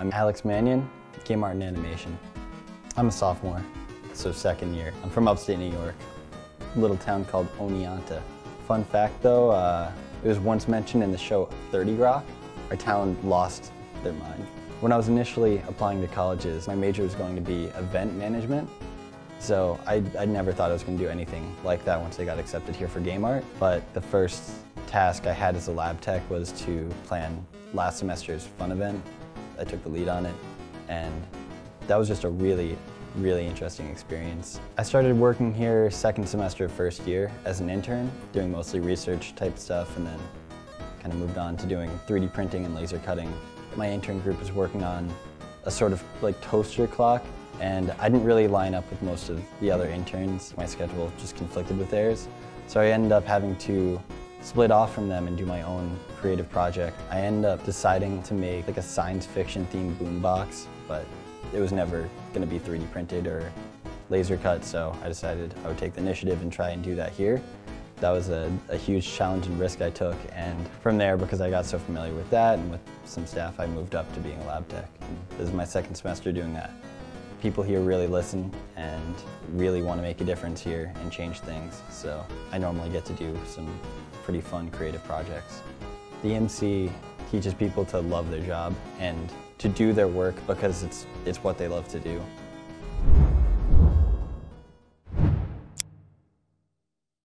I'm Alex Mannion, Game Art and Animation. I'm a sophomore, so second year. I'm from upstate New York, a little town called Oneonta. Fun fact though, uh, it was once mentioned in the show 30 Rock. Our town lost their mind. When I was initially applying to colleges, my major was going to be event management. So I, I never thought I was going to do anything like that once I got accepted here for game art. But the first task I had as a lab tech was to plan last semester's fun event. I took the lead on it and that was just a really, really interesting experience. I started working here second semester of first year as an intern, doing mostly research type stuff and then kind of moved on to doing 3D printing and laser cutting. My intern group was working on a sort of like toaster clock and I didn't really line up with most of the other interns. My schedule just conflicted with theirs. So I ended up having to split off from them and do my own creative project. I ended up deciding to make like a science fiction themed boombox, but it was never going to be 3D printed or laser cut, so I decided I would take the initiative and try and do that here. That was a, a huge challenge and risk I took, and from there, because I got so familiar with that and with some staff, I moved up to being a lab tech. This is my second semester doing that. People here really listen and really want to make a difference here and change things, so I normally get to do some pretty fun creative projects. The EMC teaches people to love their job and to do their work because it's, it's what they love to do.